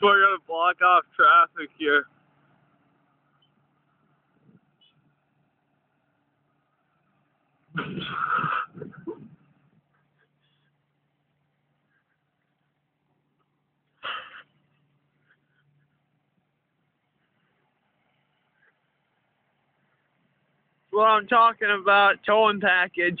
So we're gonna block off traffic here. what I'm talking about, towing package.